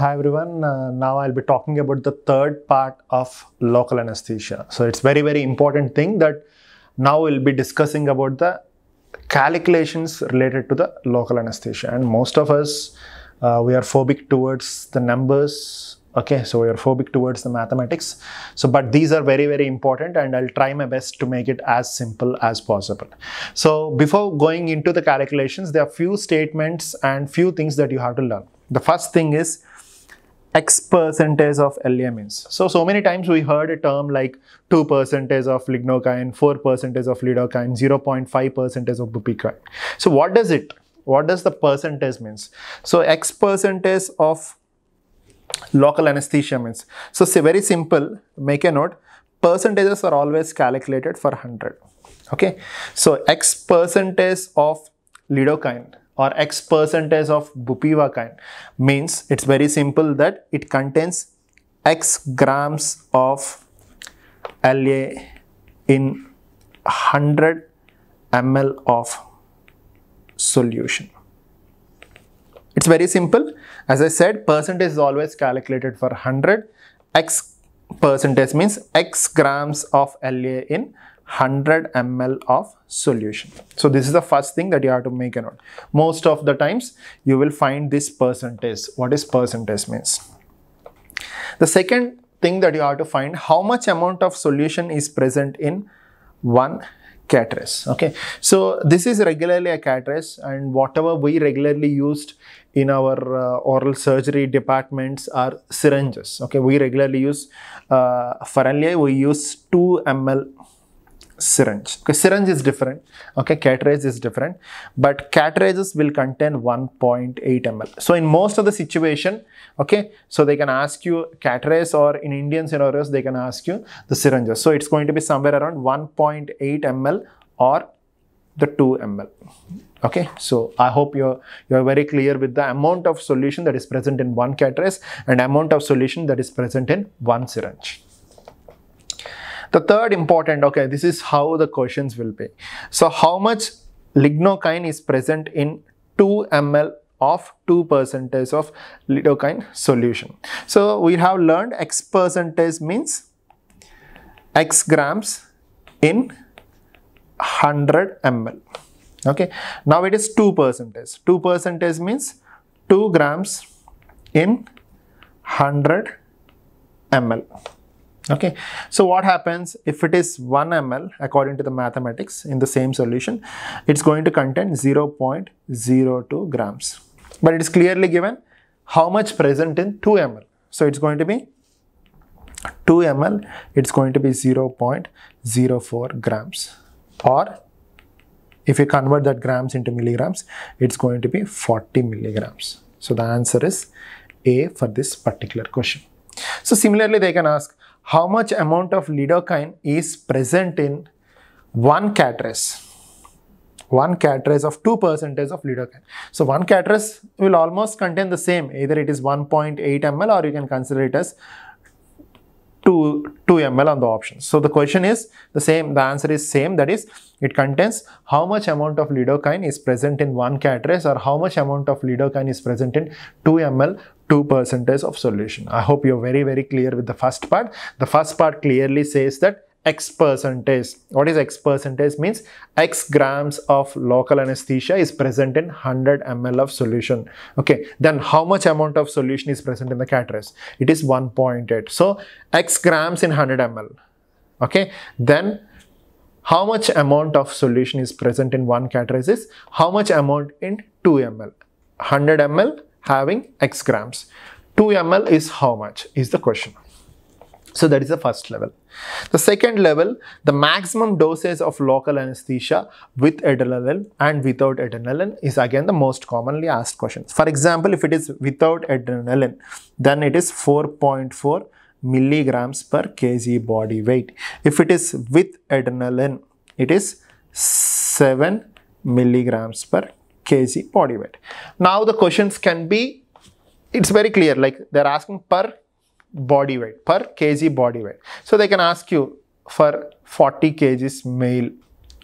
Hi everyone. Uh, now I'll be talking about the third part of local anesthesia. So it's very very important thing that now we'll be discussing about the calculations related to the local anesthesia. And most of us uh, we are phobic towards the numbers. Okay so we are phobic towards the mathematics. So but these are very very important and i'll try my best to make it as simple as possible. So before going into the calculations there are few statements and few things that you have to learn. The first thing is X percentage of means. So, so many times we heard a term like 2 percentage of lignocaine, 4 percentage of lidocaine, 0.5 percentage of bupivacaine. So, what does it? What does the percentage means? So, X percentage of local anesthesia means. So, say very simple, make a note, percentages are always calculated for 100. Okay. So, X percentage of lidocaine or X percentage of bupivacaine means it's very simple that it contains X grams of LA in 100 ml of solution. It's very simple. As I said, percentage is always calculated for 100. X percentage means X grams of LA in 100 ml of solution. So this is the first thing that you have to make a note. Most of the times you will find this percentage. What is percentage means? The second thing that you have to find how much amount of solution is present in one cartridge. Okay, so this is regularly a cartridge and whatever we regularly used in our uh, oral surgery departments are syringes. Okay, we regularly use uh, for LA we use 2 ml syringe. Okay, syringe is different. Okay, cartridge is different, but cartridges will contain 1.8 ml. So in most of the situation, okay, so they can ask you cartridge or in Indian scenarios, they can ask you the syringes. So it's going to be somewhere around 1.8 ml or the 2 ml. Okay, so I hope you're you're very clear with the amount of solution that is present in one cartridge and amount of solution that is present in one syringe. The third important, okay, this is how the questions will be. So how much lignocaine is present in 2 ml of 2 percentage of lidocaine solution. So we have learned X percentage means X grams in 100 ml. Okay. Now it is 2 percentage. 2 percentage means 2 grams in 100 ml okay. So what happens if it is 1 ml according to the mathematics in the same solution it's going to contain 0.02 grams. But it is clearly given how much present in 2 ml so it's going to be 2 ml it's going to be 0.04 grams. Or if you convert that grams into milligrams it's going to be 40 milligrams. So the answer is a for this particular question. So similarly they can ask how much amount of lidocaine is present in one cartridge one cartridge of 2 percentage of lidocaine. So one cartridge will almost contain the same either it is 1.8 ml or you can consider it as 2, 2 ml on the options. So the question is the same, the answer is same that is it contains how much amount of lidocaine is present in one cartridge or how much amount of lidocaine is present in 2 ml 2 percentage of solution. I hope you're very, very clear with the first part. The first part clearly says that X percentage. What is X percentage means? X grams of local anesthesia is present in 100 ml of solution. Okay, then how much amount of solution is present in the cartridge? It is 1.8. So X grams in 100 ml. Okay, then how much amount of solution is present in one cartridge is how much amount in 2 ml. 100 ml having x grams. 2 ml is how much is the question. So that is the first level. The second level, the maximum dosage of local anesthesia with adrenaline and without adrenaline is again the most commonly asked questions. For example, if it is without adrenaline, then it is 4.4 milligrams per kg body weight. If it is with adrenaline, it is 7 milligrams per kg body weight. Now the questions can be, it's very clear, like they're asking per body weight, per kg body weight. So they can ask you for 40 kgs male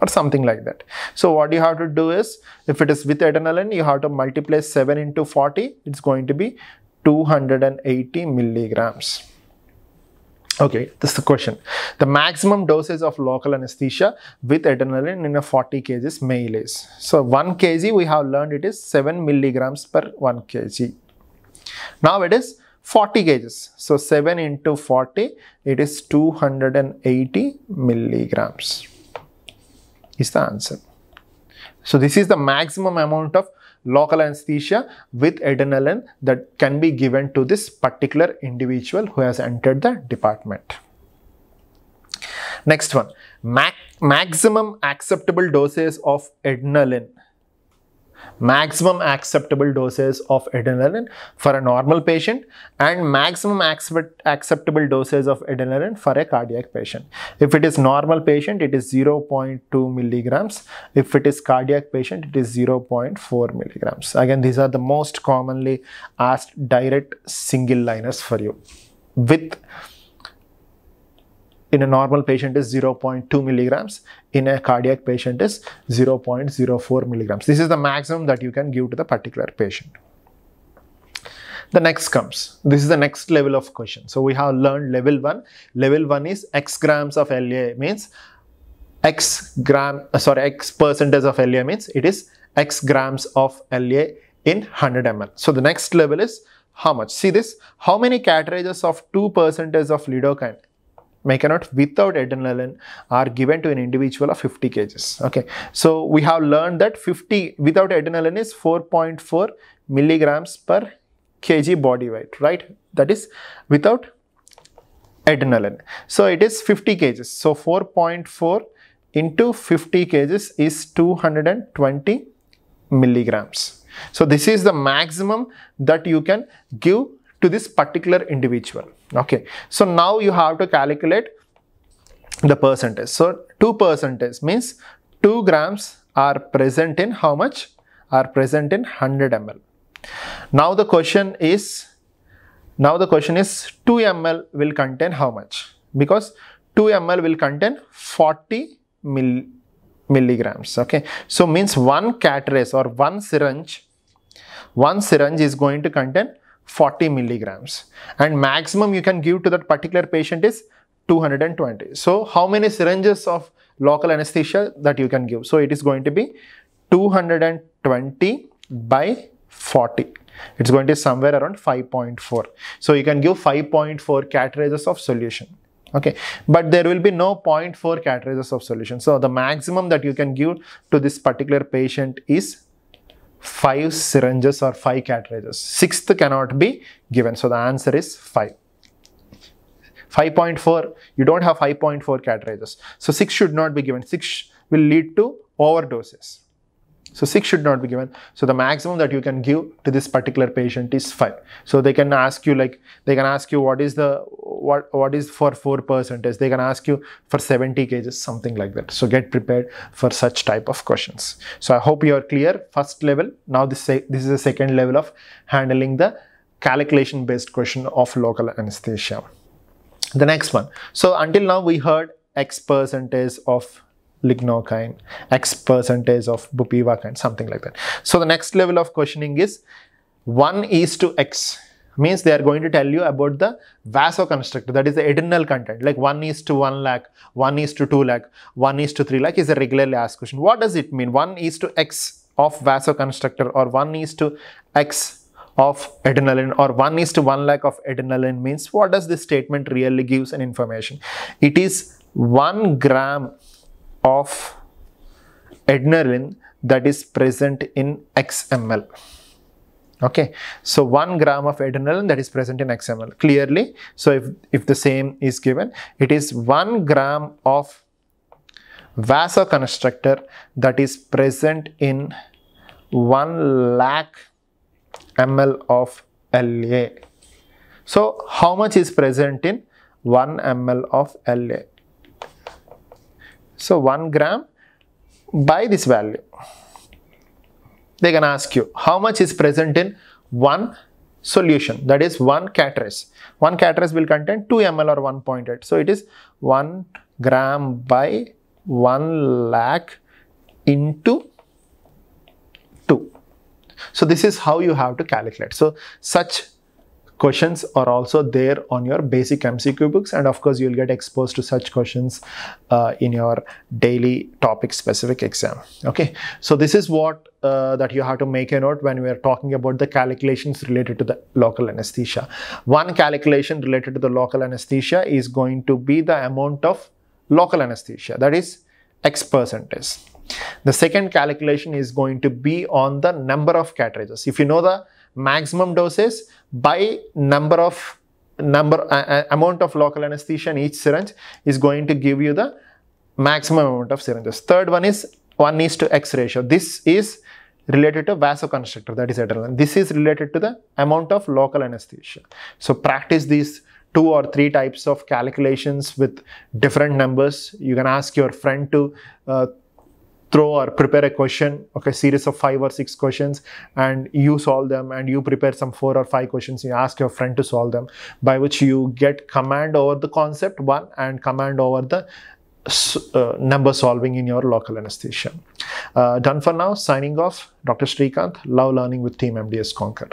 or something like that. So what you have to do is, if it is with adrenaline, you have to multiply 7 into 40, it's going to be 280 milligrams. Okay, this is the question. The maximum dosage of local anesthesia with adrenaline in a 40 kgs male is. So 1 kg we have learned it is 7 milligrams per 1 kg. Now it is 40 gauges. So 7 into 40, it is 280 milligrams is the answer. So this is the maximum amount of local anesthesia with adrenaline that can be given to this particular individual who has entered the department. Next one, maximum acceptable doses of adrenaline maximum acceptable doses of adrenaline for a normal patient and maximum accept acceptable doses of adrenaline for a cardiac patient. If it is normal patient, it is 0.2 milligrams. If it is cardiac patient, it is 0.4 milligrams. Again, these are the most commonly asked direct single liners for you. With in a normal patient is 0.2 milligrams. In a cardiac patient is 0.04 milligrams. This is the maximum that you can give to the particular patient. The next comes. This is the next level of question. So we have learned level 1 level 1 is x grams of la means x gram sorry x percentage of la means it is x grams of la in 100 ml so the next level is how much? See this. How many cartridges of 2 percentage of lidocaine Meconate without adrenaline are given to an individual of 50 kgs. Okay, so we have learned that 50 without adrenaline is 4.4 milligrams per kg body weight, right? That is without adrenaline. So it is 50 kgs. So 4.4 into 50 kgs is 220 milligrams. So this is the maximum that you can give to this particular individual. Okay, so now you have to calculate the percentage. So 2 percentage means 2 grams are present in how much? Are present in 100 ml. Now the question is, now the question is 2 ml will contain how much? Because 2 ml will contain 40 mill, milligrams. Okay, so means one cartridge or one syringe, one syringe is going to contain 40 milligrams and maximum you can give to that particular patient is 220. So how many syringes of local anesthesia that you can give? So it is going to be 220 by 40. It's going to be somewhere around 5.4. So you can give 5.4 cartridges of solution. Okay, but there will be no 0.4 cartridges of solution. So the maximum that you can give to this particular patient is 5 syringes or 5 cartridges. Sixth cannot be given. So the answer is 5. 5.4, you don't have 5.4 cartridges. So 6 should not be given. 6 will lead to overdoses. So 6 should not be given. So the maximum that you can give to this particular patient is 5. So they can ask you like, they can ask you what is the, what, what is for 4 percentage. They can ask you for 70 kgs, something like that. So get prepared for such type of questions. So I hope you are clear. First level. Now this, this is the second level of handling the calculation based question of local anesthesia. The next one. So until now we heard X percentage of lignocaine, X percentage of bupivacaine, something like that. So the next level of questioning is 1 is to X means they are going to tell you about the vasoconstrictor that is the adrenal content like 1 is to 1 lakh 1 is to 2 lakh 1 is to 3 lakh is a regularly asked question. What does it mean? 1 is to x of vasoconstrictor or 1 is to x of adrenaline or 1 is to 1 lakh of adrenaline means what does this statement really gives an information? It is 1 gram of adrenaline that is present in XML. Okay, so 1 gram of adrenaline that is present in XML clearly. So if, if the same is given, it is 1 gram of vasoconstrictor that is present in 1 lakh ml of LA. So how much is present in 1 ml of LA? So 1 gram by this value. They can ask you how much is present in one solution that is one cartridge. One cartridge will contain 2 ml or 1.8. So it is 1 gram by 1 lakh into 2. So this is how you have to calculate. So such questions are also there on your basic MCQ books and of course you'll get exposed to such questions uh, in your daily topic specific exam. Okay, so this is what uh, that you have to make a note when we are talking about the calculations related to the local anesthesia. One calculation related to the local anesthesia is going to be the amount of local anesthesia that is X percentage. The second calculation is going to be on the number of cartridges. If you know the maximum doses by number of number uh, amount of local anesthesia in each syringe is going to give you the maximum amount of syringes. Third one is 1 is to X ratio. This is related to vasoconstrictor that is adrenaline. This is related to the amount of local anesthesia. So practice these two or three types of calculations with different numbers. You can ask your friend to uh, throw or prepare a question, okay, series of five or six questions, and you solve them, and you prepare some four or five questions. You ask your friend to solve them, by which you get command over the concept one and command over the uh, number solving in your local anesthesia. Uh, done for now. Signing off. Dr. Srikanth. Love learning with Team MDS Conquer.